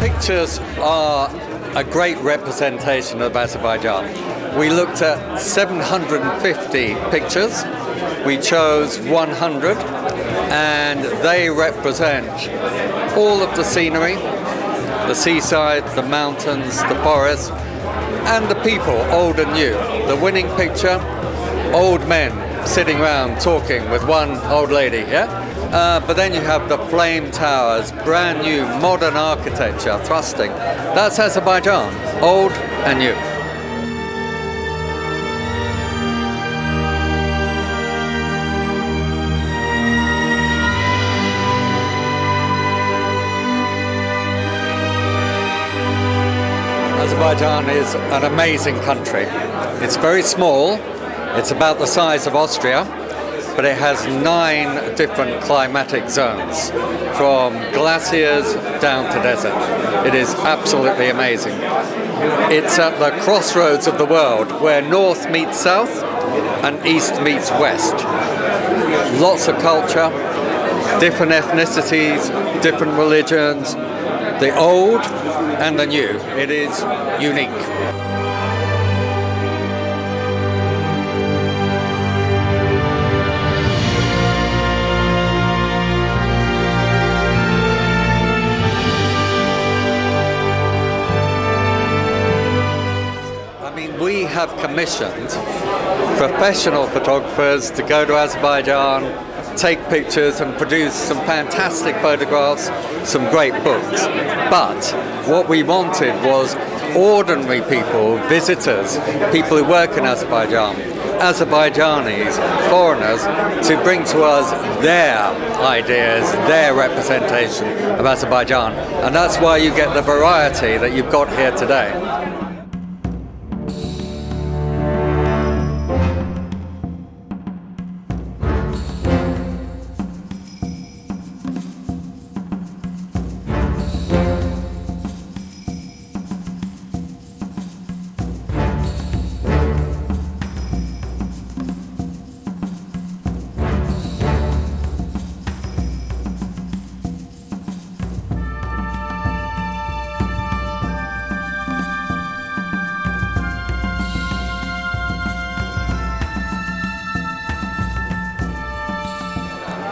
pictures are a great representation of Azerbaijan. We looked at 750 pictures. We chose 100 and they represent all of the scenery, the seaside, the mountains, the forests, and the people, old and new. The winning picture, old men sitting around talking with one old lady, yeah? Uh, but then you have the flame towers, brand new modern architecture thrusting. That's Azerbaijan, old and new. Azerbaijan is an amazing country. It's very small, it's about the size of Austria, but it has nine different climatic zones, from glaciers down to desert. It is absolutely amazing. It's at the crossroads of the world, where north meets south and east meets west. Lots of culture, different ethnicities, different religions, the old and the new. It is unique. Have commissioned professional photographers to go to Azerbaijan, take pictures and produce some fantastic photographs, some great books. But what we wanted was ordinary people, visitors, people who work in Azerbaijan, Azerbaijanis, foreigners, to bring to us their ideas, their representation of Azerbaijan. And that's why you get the variety that you've got here today.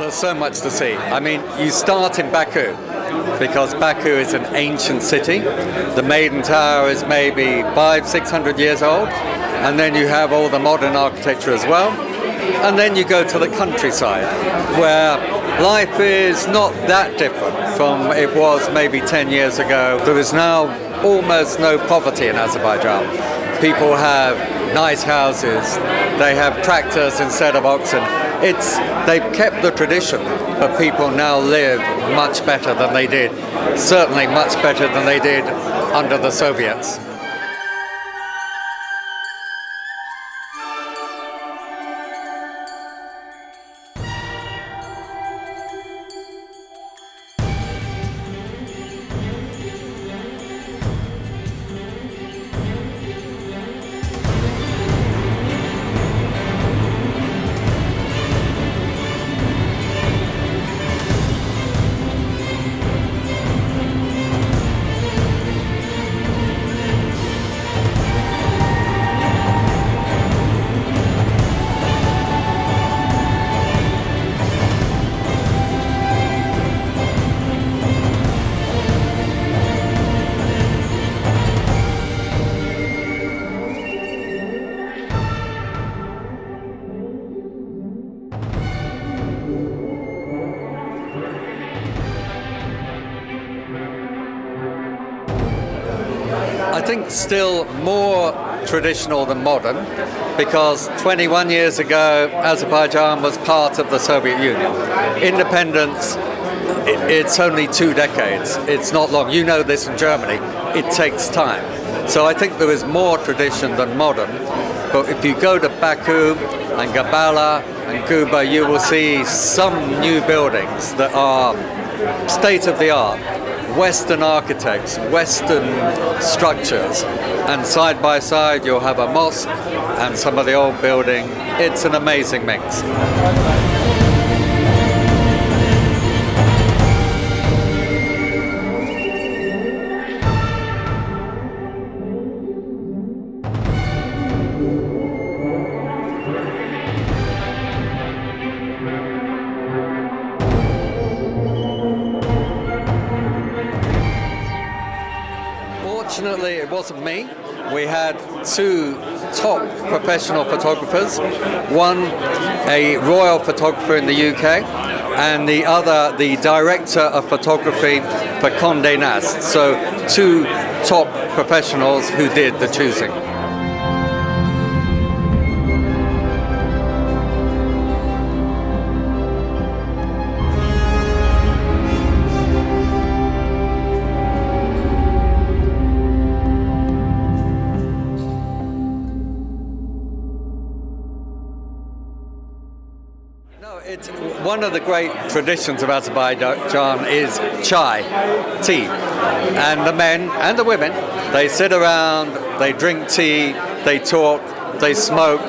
There's so much to see. I mean, you start in Baku because Baku is an ancient city. The Maiden Tower is maybe five, six hundred years old, and then you have all the modern architecture as well. And then you go to the countryside where life is not that different from it was maybe 10 years ago. There is now almost no poverty in Azerbaijan. People have nice houses, they have tractors instead of oxen. It's they've kept the tradition, but people now live much better than they did. Certainly much better than they did under the Soviets. Still more traditional than modern because 21 years ago Azerbaijan was part of the Soviet Union. Independence, it's only two decades. It's not long. You know this in Germany. It takes time. So I think there is more tradition than modern. But if you go to Baku and Gabala and Guba, you will see some new buildings that are state of the art. Western architects, Western structures, and side by side you'll have a mosque and some of the old building. It's an amazing mix. Wasn't me. We had two top professional photographers, one a royal photographer in the UK, and the other the director of photography for Condé Nast. So two top professionals who did the choosing. One of the great traditions of Azerbaijan is chai, tea, and the men and the women they sit around, they drink tea, they talk, they smoke,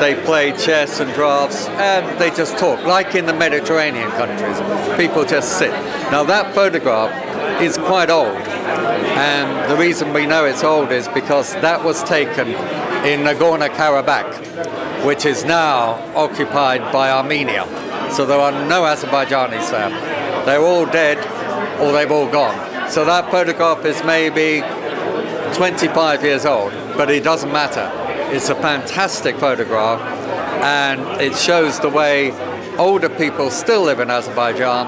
they play chess and drafts, and they just talk like in the Mediterranean countries. People just sit. Now that photograph is quite old, and the reason we know it's old is because that was taken in Nagorno Karabakh which is now occupied by Armenia. So there are no Azerbaijanis there. They're all dead or they've all gone. So that photograph is maybe 25 years old, but it doesn't matter. It's a fantastic photograph and it shows the way older people still live in Azerbaijan,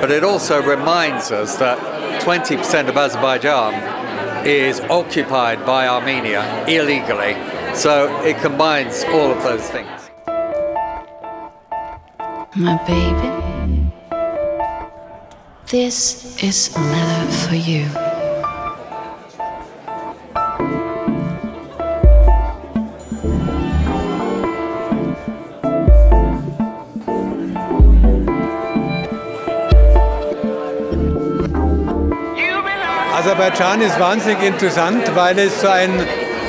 but it also reminds us that 20% of Azerbaijan is occupied by Armenia illegally so it combines all of those things. My baby, this is a letter for you. Aserbaidschan ist wahnsinnig interessant, weil es so ein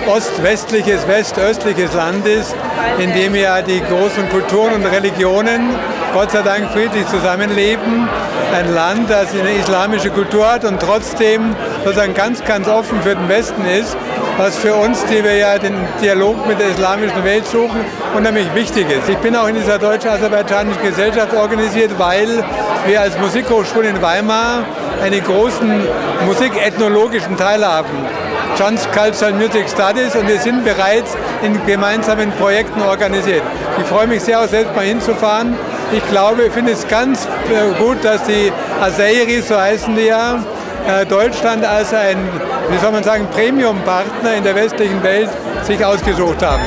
ost-westliches, west-östliches Land ist, in dem ja die großen Kulturen und Religionen Gott sei Dank friedlich zusammenleben. Ein Land, das eine islamische Kultur hat und trotzdem sozusagen ganz, ganz offen für den Westen ist, was für uns, die wir ja den Dialog mit der islamischen Welt suchen, unheimlich wichtig ist. Ich bin auch in dieser deutsch-aserbaidschanischen Gesellschaft organisiert, weil wir als Musikhochschule in Weimar einen großen musikethnologischen Teil haben. Trans Cultural Music Studies und wir sind bereits in gemeinsamen Projekten organisiert. Ich freue mich sehr, auch selbst mal hinzufahren. Ich glaube, ich finde es ganz äh, gut, dass die Aseiri, so heißen die ja, äh, Deutschland als ein, wie soll man sagen, Premium-Partner in der westlichen Welt sich ausgesucht haben.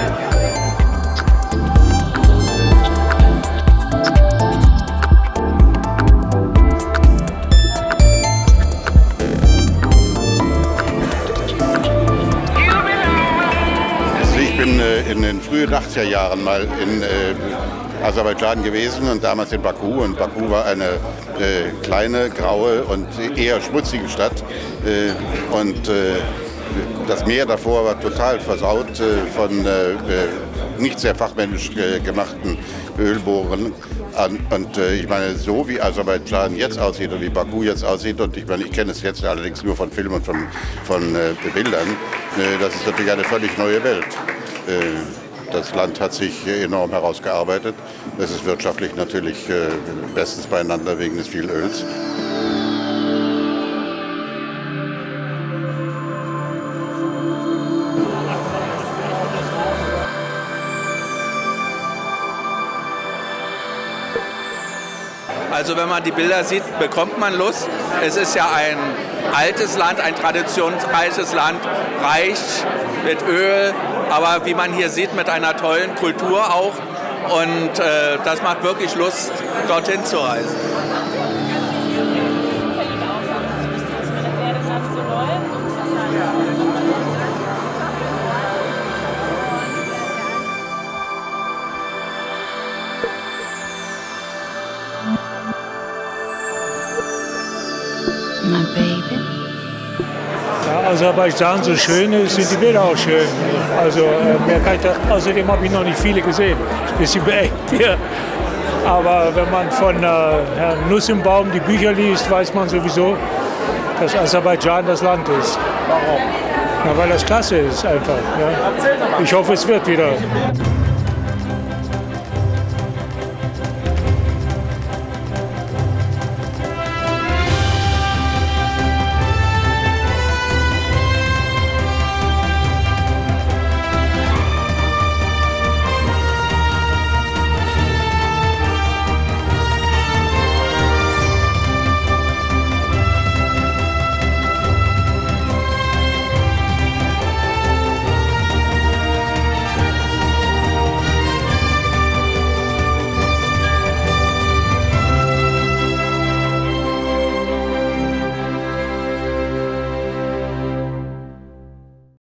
In den frühen 80er Jahren mal in äh, Aserbaidschan gewesen und damals in Baku. Und Baku war eine äh, kleine, graue und eher schmutzige Stadt. Äh, und äh, das Meer davor war total versaut äh, von äh, nicht sehr fachmännisch gemachten Ölbohren. Und äh, ich meine, so wie Aserbaidschan jetzt aussieht und wie Baku jetzt aussieht, und ich meine, ich kenne es jetzt allerdings nur von Filmen und von, von äh, Bildern, äh, das ist natürlich eine völlig neue Welt. Äh, das Land hat sich enorm herausgearbeitet. Es ist wirtschaftlich natürlich äh, bestens beieinander wegen des vielen Öls. Also wenn man die Bilder sieht, bekommt man Lust. Es ist ja ein altes Land, ein traditionsreiches Land, reich mit Öl, aber wie man hier sieht, mit einer tollen Kultur auch. Und äh, das macht wirklich Lust, dorthin zu reisen. My baby. Ja, Aserbaidschan so schön ist, sind die Bilder auch schön. Also äh, mehr kann ich da, außerdem habe ich noch nicht viele gesehen. Ein bisschen beeckt hier. Aber wenn man von äh, Herrn Nussenbaum die Bücher liest, weiß man sowieso, dass Aserbaidschan das Land ist. Warum? Na, weil das klasse ist einfach. Ja. Ich hoffe, es wird wieder.